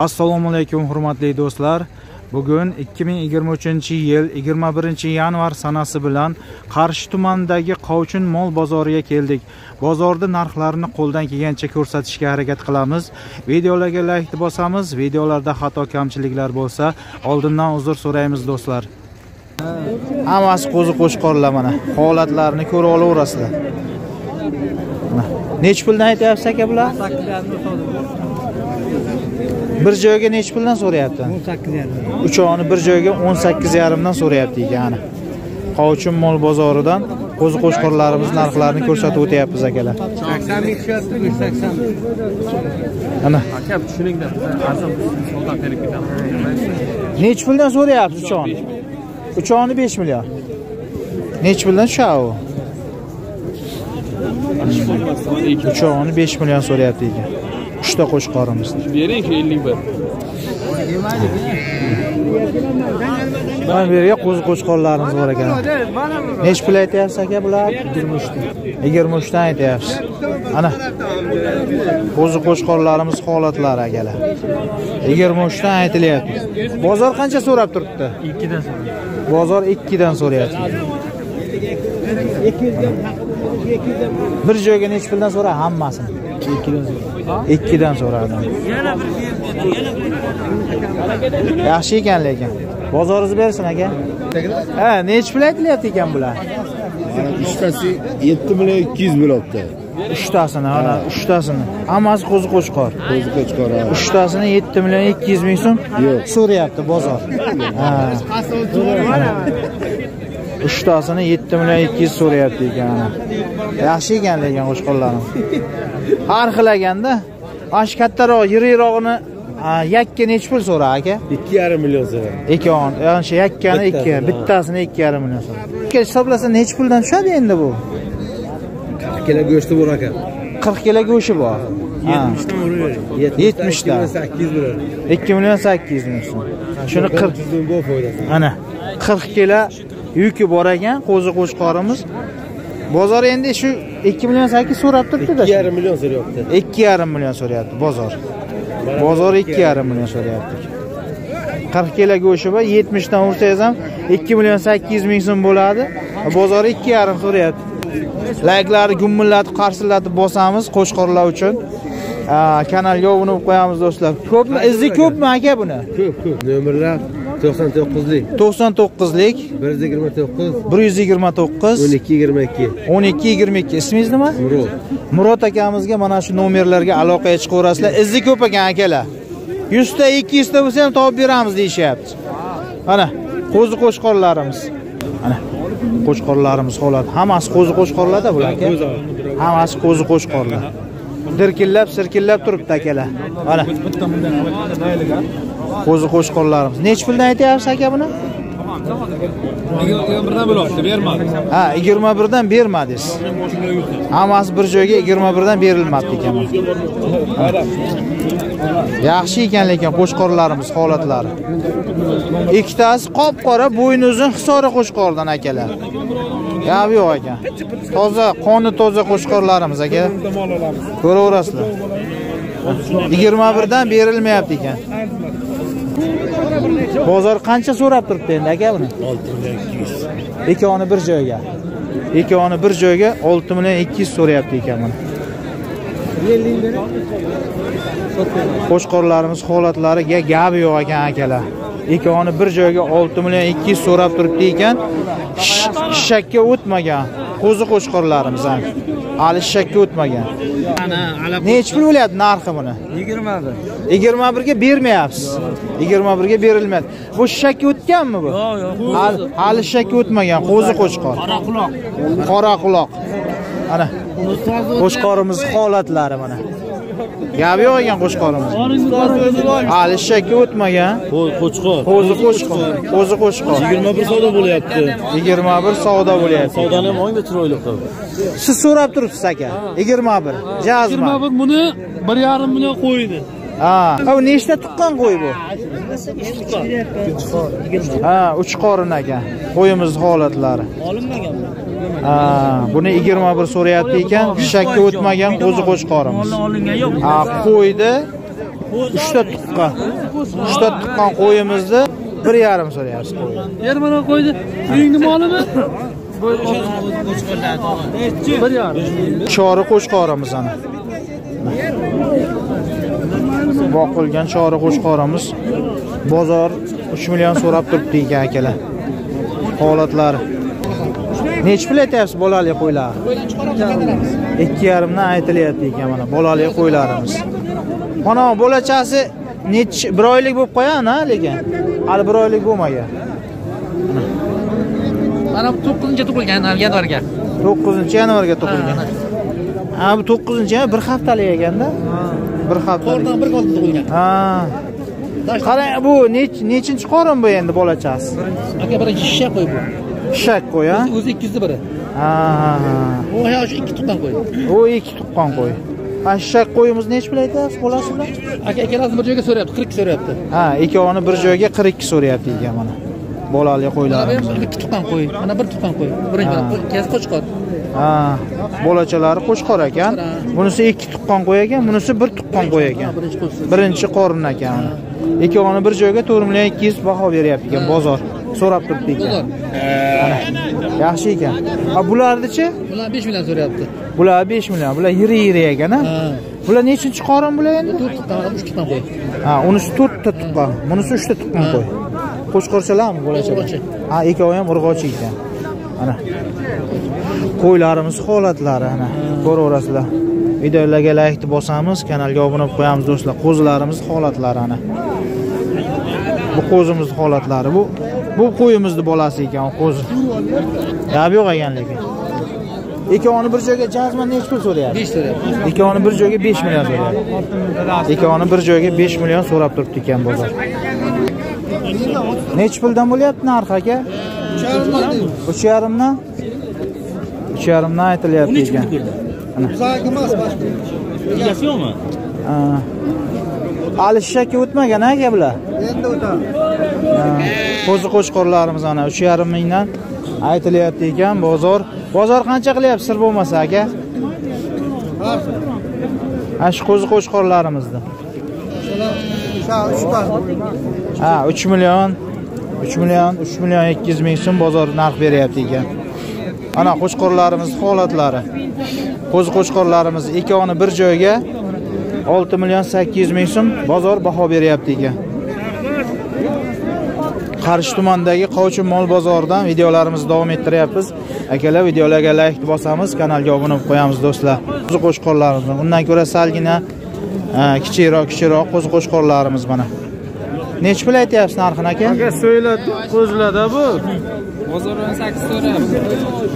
assalomu alaykum hurmatli do'stlar. Bugun 2023 yil 21 yanvar sanasi bilan qarshi tumanidagi qovchun mol bozoriga keldik. Bozorda narxlarni qo'ldan kelgancha ko'rsatishga harakat qilamiz. Videolarga layk bosamiz videolarda xato kamchiliklar bo'lsa oldindan uzr so'raymiz do'stlar. Hammasi qo'zi qo'shqorlar mana holatlarini ko'rib olaverasizlar. Nechi puldan aytyapsiz aka bular? Bir joyga nechi puldan so'rayapti? o'n sakkiz yarim. Uchovini bir joyga o'n sakkiz yarimdan so'rayapti ekan qovchun mol bozoridan qo'zi qo'shqorlarimiz narxlarini ko'rsatib o'tyapmiz akalar. sakson ming tushyapti besh sakson ana aka tushuningda arzon savdo berib ketamiz nechi puldan so'rayapsiz uchovini uchovini besh million. Nechi puldan tushadi u? Uchovini besh million so'rayapti ekan uchta qo'shqorimiz. Beringki ellik bir. Mana bu yerga qo'zi qo'shqorlarimiz bor ekan. Nechi pul aytyapsiz aka bular? Yigirma uchdan yigirma uchdan aytyapsiz. Ana. Qo'zi qo'shqorlarimiz holatlari akalar. Yigirma uchdan aytilyapti. Bozor qancha so'rab turibdi? Ikkidan bozor ikkidan so'rayapti. Bir joyga nechi puldan so'ra hammasini ikkidan so'ra ikkidan so'radi yaxshi ekan lekin. Bozoringiz bersin aka. Ha nechi pul aytilyapti ekan bular? Uchtasi 7 million 200 bo'lyapti. uchtasini ana uchtasini. Hammasi qo'zi qo'chqor. O'zi qo'chqor. uchtasini yetti million ikki yuz ming so'm Yo'q. so'rayapti bozor. uchtasini yetti million ikki yuz so'rayapti ekan yaxshi ekan lekin qo'chqorlarim har xil ekanda mana shu kattaroq yirikroqni yakka nechi pul so'ra aka 2,5 million so'ra. ikkovini shu yakkani ikki bittasini ikki yarim million so'ra hisoblasa nechi puldan tushadi endi bu Ikkala go'shti bor ekan. qirq kilo go'shti bor Ha. 70 dan uravering. 70 dan. 800 bo'ladi. ikki million sakkiz yuz ming so'm shuni qirq 400 dan bor foydasi. ana qirq kilo yuki bor ekan qo'zi qo'shqorimiz. Bozor endi shu ikki million sakkiz so'rab turibdida 2,5 million so'rayapti. ikki yarim million so'rayapti bozor. Bozor ikki yarim million so'rayapti. Qirq kilo go'shti bor yetmishdan ursangiz ham ikki million sakkiz yuz ming so'm bo'ladi. Bozor ikki yarim so'rayapti. Layklarni gumillatib qarsillatib bosamiz qo'shqorlar uchun. Kanalga obuna bo'lib qo'yamiz do'stlar. Ko'pmi? Izi ko'pmi aka buni? Ko'p, ko'p. Nomerlar 99lik, to'qson to'qqizlik. 129, bir yuz yigirma to'qqiz. 12 22. o'n ikki yigirma ikki. Ismingiz nima? Murod. murod akamizga mana shu nomerlarga aloqaga chiqaverasizlar. Izi ko'p ekan akalar. Yuzta ikki yuzta bo'lsa ham topib beramiz deyishyapti. Mana qo'zi qo'shqorlarimiz mana qo'shqorlarimiz holat. Hammasi qo'zi qo'shqorlarda bular aka. Hammasi qo'zi qo'shqorlar dirkillab sirkillab turibdi akalar. Mana qo'zi qo'shqorlarimiz nechi puldan aytyapsiz aka buni? Birdan bo'lyapti bermadi. Ha yigirma birdan bermadingiz. Hammasi bir joyga yigirma birdan berilmabdi ekan. Yaxshi ekan lekin qo'shqorlarimiz holatlari. Ikkitasi qop qora bo'yni uzun hisori qo'shqordan akalar. Gapi yo'q ekan toza qoni toza qo'shqorlarimiz aka. Ko'raverasizlar. Yigirma birdan berilmayapti ekan bozor qancha so'rab turibdi endi aka buni? Ikkovini bir joyga. Ikkovini bir joyga olti million ikki yuz so'rayapti ekan mana qo'shqorlarimiz holatlariga gapi yo'q ekan akalar. Ikkovini bir joyga olti million ikki yuz so'rab turibdi ekan. Sh- o'tmagan. Qo'zi qo'shqorlarimiz ha. hali shishakka o'tmagan. Nechi pul bo'lyapti narxi buni? Yigirma bir. Yigirma birga bermayapsiz. Yigirma birga berilmayapti. Bu shishakka o'tganmi bu? Yo'q yo'q hali shishakka o'tmagan qo'zi qo'chqor qoraquloq qora quloq. Ana. Qo'chqorimiz holatlari mana gapi yo'q ekan qo'chqorimiz hali shishakka o'tmagan Qo'chqor. qo'zi qo'chqor. Qo'zi qo'chqor. 21 savdo bo'lyapti. yigirma bir savdo bo'lyapti. Savdoni ham o'ngda chiroyli qilib. siz so'rab turibsiz aka. Yigirma bir. Jazma bir buni bir yarim million qo'ydi. Ha. Bu nechta tuqqan qo'y bu? Ha uch qorin ekan qo'yimiz holatlari. Olinmagan ha buni yigirma bir so'rayapti ekan shakka o'tmagan qo'zi qo'chqorimiz qo'ydi uchta tuqqan uchta tuqqan qo'yimizni bir yarim so'rayapsiz qo'yni Yermana qo'ydi. Uyingni molimi? Bir yarim. chori qo'chqorimiz ana boqilgan chori qo'chqorimiz bozor uch million so'rab turibdi ekan akalar holatlari nechi pul aytyapsiz bolali qo'ylar ikki yarimdan aytilyapti ekan mana bolali qo'ylarimiz. Mana bo'lachasi nechi bir oylik bo'lib qolgan a lekin? Hali bir oylik bo'lmagan. Mana bu 9-chi tug'ilgan yanvarga. to'qqizinchi yanvarga tug'ilgan. ha bu to'qqizinchi bir haftalik ekanda bir haftalik. Bir kun tug'ilgan. ha. Qarang bu nech- nechinchi qorin bu endi bolachasi? Aka birinchi shisha qo'y bu. Shak qo'y a O'zi 200 biri. ha ha ha Bu hay shu ikki tuqqan qo'y. u ikki tuqqan qo'y ha shak qo'yimiz nechi pul aytyapsiz bolasi bilan Aka ikkalasi bir joyga so'rayapti, 40 so'rayapti. ha ikkovini bir joyga qirq ikki so'rayapti ekan mana bolali Mana qo'ylarimiz ikki tuqqan qo'y. Mana bir tuqqan qo'y. Birinchi mana kes qo'chqor. ha bolachalari qo'chqor ekan bunisi ikki tuqqan qo'y ekan bunisi bir tuqqan qo'y ekan Birinchi qorin ekan mana. ikkovini bir joyga to'rt million ikki yuz baho beryapti ekan bozor so'rab turibdi ekan. Yaxshi ekan. A bularnichi? Bular 5 million so'rayapti. bular besh million. Bular yiri yiri ekan a bular nechinchi qorin bular endi? 4 tuqqan, 3 tuqqan qo'y. ha unisi to'rtta tuqqan bunisi uchta tuqqan qo'y. Qo'shqorchalarmi bo'lachalar Urg'ochi. ha ikkovi ham urg'ochi ekan. Ana qo'ylarimiz holatlari ana ko'raverasizlar. Videolarga laykni bosamiz kanalga obuna bo'lib qo'yamiz do'stlar. Qo'zilarimiz holatlari ana bu qo'zimizni holatlari bu bu qo'yimizni bolasi ekan qo'zi. Yab yo'q ekan lekin. Ikkovini bir joyga jazman nechi pul so'rayapti? 5 so'rayapti. ikkovini bir joyga besh million so'rayapti. Ikkovini bir joyga besh million so'rab turibdi ekan bozor. Nechi puldan bo'lyapti narxi aka? Uch yarimdan uch yarimdan aytilyapti ekan. Egasi yo'qmi? Ha. hali shishakka o'tmagan aka bular. Qo'zi qo'chqorlarimiz ana uch yarim mingdan aytilyapti ekan bozor. Bozor qancha qilyapti sir bo'lmasa aka? Ha shu qo'zi qo'chqorlarimizni ha uch million uch million uch million ikki yuz ming so'm bozor narx beryapti ekan. Ana qo'chqorlarimiz holatlari. Qo'zi qo'chqorlarimiz ikkovini bir joyga olti million sakkiz yuz ming so'm bozor baho beryapti ekan qarshi tumanidagi qovchi mol bozoridan videolarimizni davom ettiryapmiz. Akalar videolarga layk bosamiz kanalga obuna bo'lib qo'yamiz do'stlar. Qo'zi qo'chqorlarimiz undan ko'ra salgina ha, kichikroq kichikroq qo'zi qo'chqorlarimiz mana. Nechi pul aytyapsiz narxini aka? Aka so'yladi, qo'ziladi bu. Bozor 18 so'rayapti.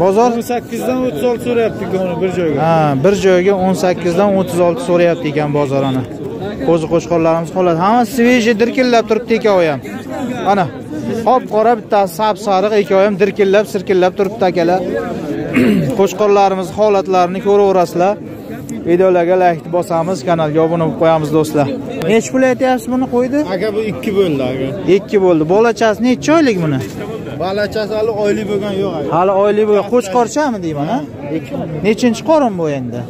bozor? 8 dan 36 so'rayapti uni bir joyga. ha bir joyga 18 dan 36 so'rayapti ekan bozor ana qo'zi qo'chqorlarimiz holat hammasi svejiy dirkillab turibdi ikkovi ham ana qop qora bittasi sap sariq ikkovi ham dirkillab sirkillab turibdi akalar. Qo'chqorlarimiz holatlarini ko'raverasizlar. Videolarga layk bosamiz kanalga obuna bo'lib qo'yamiz do'stlar. Nechi pul aytyapsiz buni qo'ydi? Aka bu ikki bo'ldi aka ikki bo'ldi. Bolachasi nechi oylik buni? Bolachasi hali oylik bo'lgan yo'q aka hali oylik bo'lgan. Qo'chqorchami deyman a nechinchi qorin bu endi?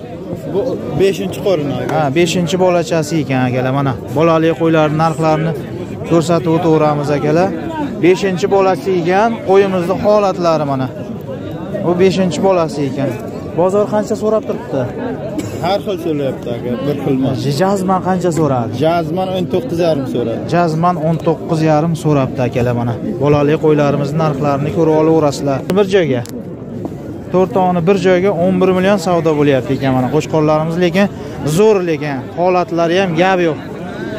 Bu beshinchi qorin aka ha beshinchi bolachasi ekan akalar. Mana bolali qo'ylar narxlarini ko'rsatib o'taveramiz akalar beshinchi bolasi ekan qo'yimizni holatlari mana. Bu beshinchi bolasi ekan. Bozor qancha so'rab turibdi? Har xil so'rayapti aka bir xil emas. Jazman qancha so'radi? Jazman o'n to'qqiz yarim so'radi. Jazman o'n to'qqiz yarim so'rabdi akalar mana. Bolali qo'ylarimizni narxlarini ko'rib olaverasizlar. Bir joyga. To'rtovini bir joyga o'n bir million savdo bo'lyapti ekan mana. Qo'chqorlarimiz lekin zo'r lekin. Holatlari ham gap yo'q.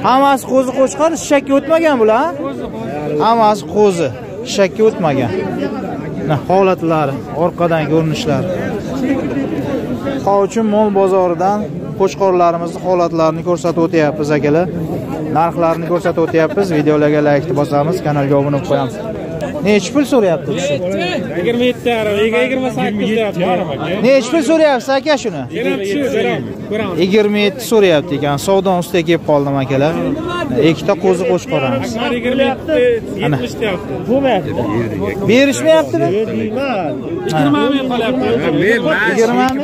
Hammasi qo'zi qo'chqor shishakka o'tmagan bular a? Hammasi qo'zi. Shakka o'tmagan. Mana holatlari orqadan ko'rinishlari qovchun mol bozoridan qo'chqorlarimizni holatlarini ko'rsatib o'tyapmiz akalar. Narxlarini ko'rsatib o'tyapmiz. Videolarga laykni bosamiz kanalga obuna bo'lib qo'yamiz. Nechi pul so'rayapti? Yigirma yetti yarim yigirma sakkiz deyapti nechi pul so'rayapsiz aka shuni? Yigirma yetti so'rayapti ekan. Savdoni ustiga kelib qoldim akalar. Ikkita qo'zi qo'shqoramiz yigirma yetti yetmish deyapti. Bo'lmayapti berishmayaptimi? Yigirma ming qolyapti yigirma ming?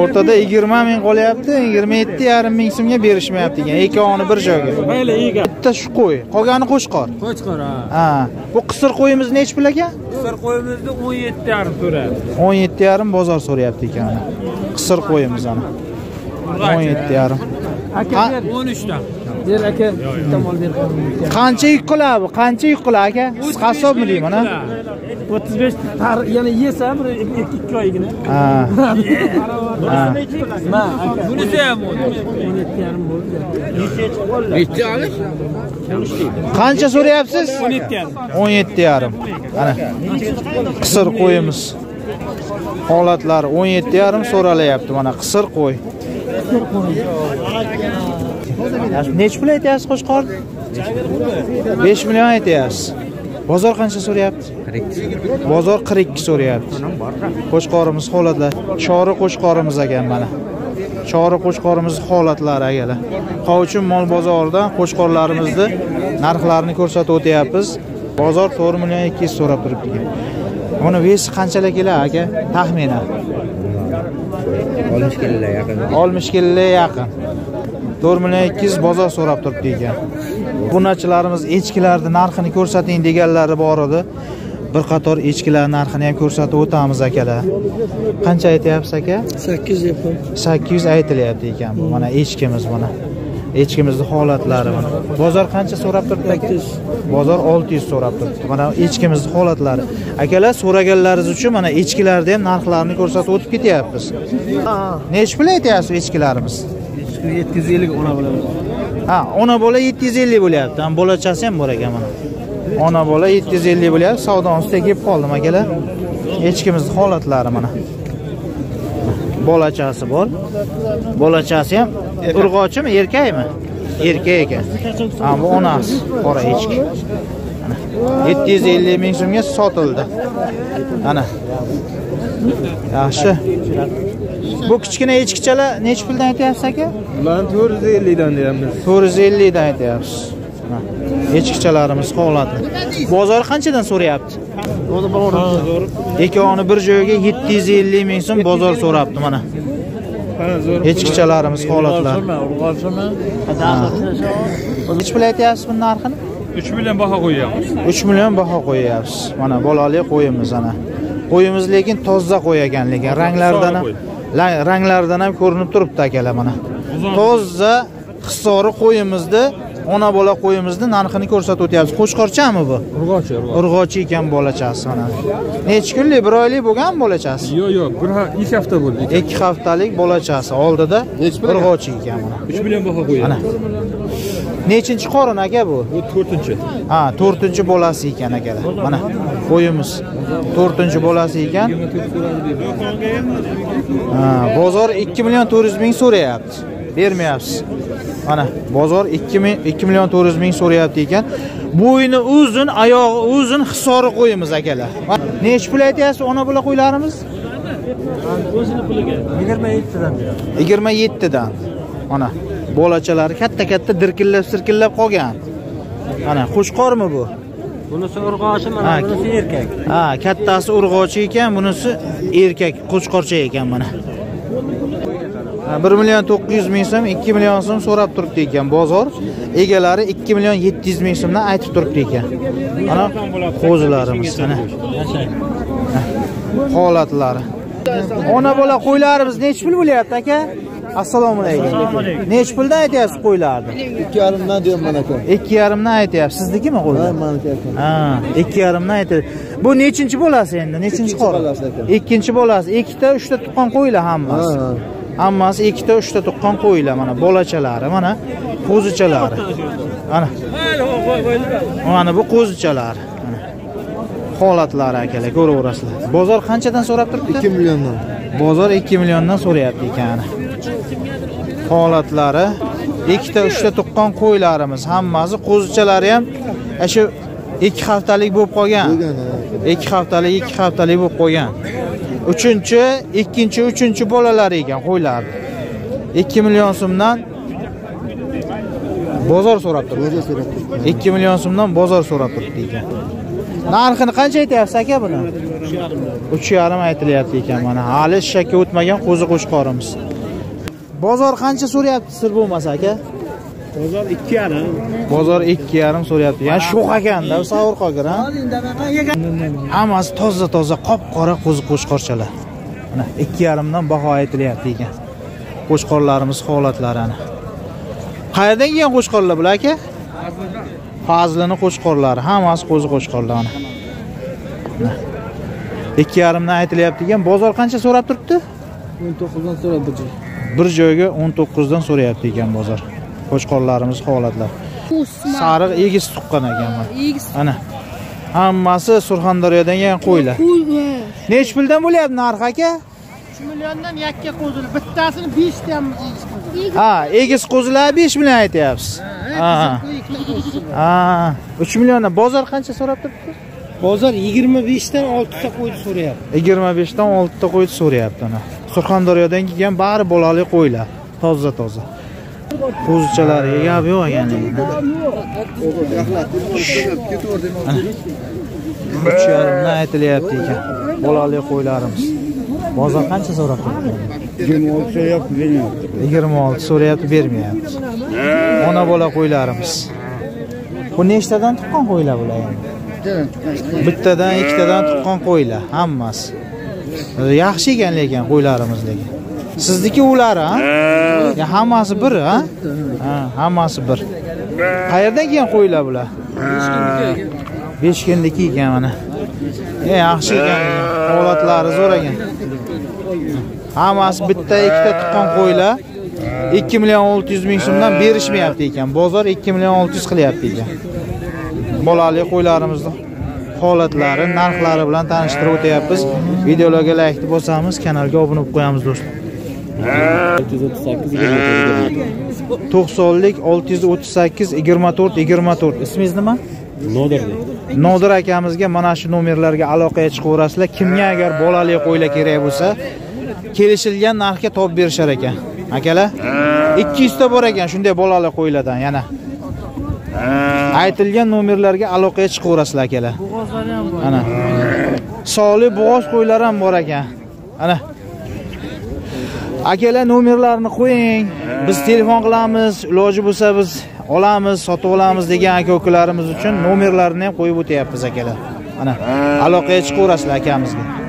o'rtada yigirma ming qolyapti yigirma yetti yarim ming so'mga berishmayapti ekan. Ikkovini bir joyga. Mayli ega bitta shu qo'y. Qolgani qo'shqor. Qo'chqor ha bu qisir qo'yimiz nechi pul ekan qisir qo'yimizni o'n yetti yarim so'radi. o'n yetti yarim bozor so'rayapti ekan. Qisir qo'yimiz ana. O'n yetti yarim. aka o'n uchdan ber aka bitta mol ber qancha yuk qiladi bu? Qancha yuk qiladi aka? Siz qassobmi deyman a o'ttiz besh yana yesa bir ikki ikki oygina. Bunisi ham o'n yetti yarim bo'ldi qancha so'rayapsiz? O'n yetti yarim o'n yetti yarim. Ana. Qisir qo'yimiz. Holatlari o'n yetti yarim so'ralyapti mana. Qisir qo'y nechi pul aytyapsiz qo'shqor? Besh million aytyapsiz. Bozor qancha so'rayapti? Bozor qirq ikki so'rayapti. Qo'shqorimiz holatlar chori qo'shqorimiz ekan mana. Chori qo'shqorimiz holatlari akalar qovchun mol bozoridan qo'shqorlarimizni narxlarini ko'rsatib o'tyapmiz. Bozor to'rt million ikki yuz so'rab turibdi buni vesi qanchalar keladi aka? Taxminan. Oltmish kilolar yaqin. Oltmish kiloga yaqin to'rt million ikki yuz bozor so'rab turibdi ekan. Bunachilarimiz echkilarni narxini ko'rsating deganlari bor edi. Bir qator echkilar narxini ham ko'rsatib o'tamiz akalar. Qancha aytyapsiz aka? Sakkiz yapon. Sakkiz yuz aytilyapti ekan bu. Mana echkimiz mana echkimizni holatlari mana bozor qancha so'rab turibdi aka? Bozor olti yuz so'rab turibdi. Mana echkimizni holatlari. Akalar so'raganlaringiz uchun mana echkilarni ham narxlarini ko'rsatib o'tib ketyapmiz. Nechi pul aytyapsiz echkilarimiz yetti yuz ellik ona bo'ladi ha ona bola yetti yuz ellik bo'lyapti. Ham bolachasi ham bor ekan mana. Ona bola yetti yuz ellik bo'lyapti. Savdoni ustiga kelib qoldim akalar. Echkimizni holatlari mana. Bolachasi bor. Bolachasi ham urg'ochimi erkakmi? Erkak ekan. Ha bu onasi. Qora echki yetti yuz ellik ming so'mga sotildi. Ana. Yaxshi. Bu kichkina echkichalar nechi puldan aytyapsiz aka? Ularni to'rt yuz ellikdan deyapmiz. To'rt yuz ellikdan aytyapsiz. Ha, echkichalarimiz holatli bozor qanchadan so'rayapti? Ikkovini bir joyga yetti yuz ellik ming so'm bozor so'rabdi mana. Echkichalarimiz holatlar. Nechi pul aytyapsiz buni narxini uch million baho qo'yyapmiz uch million baho qo'yyapsiz mana bolali qo'yimiz ana. Qo'yimiz lekin toza qo'y ekan lekin ranglaridan ham la- ranglaridan ham ko'rinib turibdi akalar mana. Toza hissori qo'yimizni ona bola qo'yimizni narxini ko'rsatib o'tyapmiz. Qo'shqorchami bu? Urg'ochi urg'ochi. Ekan bolachasi mana. Nechi kunlik bir oylik bo'lgan bolachasi? Yo'q yo'q bir ikki hafta bo'ldi ikki haftalik bolachasi oldida urg'ochi ekan mana. Uch million baho qo'yyapmiz nechinchi qorin aka bu? Bu to'rtinchi. Ha to'rtinchi bolasi ekan akalar mana qo'yimiz to'rtinchi bolasi ekan. Ha, bozor ikki million to'rt yuz ming so'rayapti. Bermayapsiz. Mana bozor ikki ming ikki million to'rt yuz ming so'rayapti ekan. Bo'yni uzun oyog'i uzun hisori qo'yimiz akalar. Nechi pul aytyapsiz ona bola qo'ylarimiz? O'zini puliga. Yigirma yettidan. Yigirma yettidan. Mana bolachalari katta katta dirkillab sirkillab qolgan. Mana qo'shqormi bu? Bunisi urg'ochi mana bunisi erkak. ha kattasi urg'ochi ekan bunisi erkak qo'chqorcha ekan mana. Bir million to'qqiz yuz ming so'm ikki million so'm so'rab turibdi ekan bozor egalari ikki million yetti yuz ming so'mdan aytib turibdi ekan. Mana qo'zilarimiz mana holatlari. Ona bola qo'ylarimiz nechi pul bo'lyapti aka assalomu alaykum. Nechi puldan aytyapsiz qo'ylarni? Ikki yarimdan deyapman aka ikki yarimdan aytyapsiz. Siznikimi qo'ylar? Maniki aka ha ikki yarimdan aytadi bu nechinchi bolasi endi? Nechinchi qora? ekan. ikkinchi bolasi. Ikkita uchta tuqqan qo'ylar hammasi. Ha, ha. hammasi ikkita uchta tuqqan qo'ylar. Mana bolachalari mana qo'zichalari mana. Mana bu qo'zichalari Mana. holatlari akalar ko'raverasizlar. Bozor qanchadan so'rab turibdi? Ikki milliondan. Bozor 2 milliondan so'rayapti ekan holatlari. Ikkita uchta tuqqan qo'ylarimiz. Hammasi qo'zichalari ham ana shu ikki haftalik bo'lib qolgan. Ikki haftalik ikki haftalik bo'lib qolgan. Uchinchi ikkinchi uchinchi bolalari ekan qo'ylar. Ikki million so'mdan bozor so'rab turibdi. Ro'za so'rabdi. ikki million so'mdan bozor so'rab turibdi ekan. Narxini qancha aytyapsiz aka buni? Uch yarim aytilyapti ekan mana. Hali shakka o'tmagan qo'zi qo'chqorimiz bozor qancha so'rayapti sir bo'lmasa aka? Bozor ikki yarim. Bozor ikki yarim so'rayapti. Yani sho'x ekanda savur qolgir ha hammasi toza toza qop qora qo'zi qo'chqorchalar mana ikki yarimdan baho aytilyapti ekan. Qo'chqorlarimiz holatlari ana qayerdan kelgan qo'chqorlar bular aka? Fazlini qo'chqorlari hammasi qo'zi qo'chqorlar ana Mana. ikki yarimdan aytilyapti ekan bozor qancha so'rab turibdi? O'n to'qqizdan so'rab bir joy bir joyga o'n to'qqizdan so'rayapti ekan bozor. Qo'chqorlarimiz holatlar. Sariq egiz tuqqan ekan Egiz. Ana. Hammasi surxondaryodan kelgan qo'ylar qo'y nechi puldan bo'lyapti narxi aka? Uch milliondan yakka qo'zil bittasini beshta ham ha egiz qo'zilar besh million aytyapsiz. Ha ha uch milliondan. Bozor qancha so'rab turibdi bozor yigirma beshdan oltita qo'yni so'rayapti. Yigirma beshdan oltita qo'yni so'rayapti ana. Surxondaryodan kelgan bari bolali qo'ylar toza toza. Qo'zichalariga gap yo'q ekan. Uch yarimdan aytilyapti ekan. Bolali qo'ylarimiz. Bozor qancha so'rab turibdi? Yigirma olti so'rayapti, bermayapti. yigirma olti so'rayapti bermayapti. Ona bola qo'ylarimiz. Bu nechtadan tuqqan qo'ylar bular endi bittadan ikkitadan tuqqan qo'ylar hammasi. Yaxshi ekan lekin qo'ylarimiz lekin sizniki ulari ha. Ya, hammasi bir ha ha hammasi bir. Qayerdan kelgan qo'ylar bular? Beshkendiki ekan mana. E, yaxshi ekan. Holatlari zo'r ekan. Hammasi bitta ikkita tuqqan qo'ylar. Ikki million olti yuz ming so'mdan berishmayapti ekan. Bozor ikki million olti yuz qilyapti ekan bolali qo'ylarimizni holatlari narxlari bilan tanishtirib o'tyapmiz. Videolarga laykni bosamiz kanalga obuna bo'lib qo'yamiz do'stlar. to'qsonlik olti yuz o'ttiz sakkiz yigirma to'rt yigirma to'rt. Ismingiz nima? Nodir. Nodir akamizga mana shu nomerlarga aloqaga chiqaverasizlar. Kimga agar bolali qo'ylar kerak bo'lsa kelishilgan narxga topib berishar ekan. Akalar? Ikki yuzta bor ekan shunday bolali qo'ylardan yana aytilgan nomerlarga aloqaga chiqaverasizlar akalar bo'g'ozlari ham bor ana. Sog'li bo'g'oz qo'ylar ham bor ekan ana. Akalar nomerlarini qo'ying. Biz telefon qilamiz iloji bo'lsa biz olamiz sotib olamiz degan aka ukalarimiz uchun nomerlarini ham qo'yib o'tyapmiz akalar ana. Aloqaga chiqaverasizlar akamizga.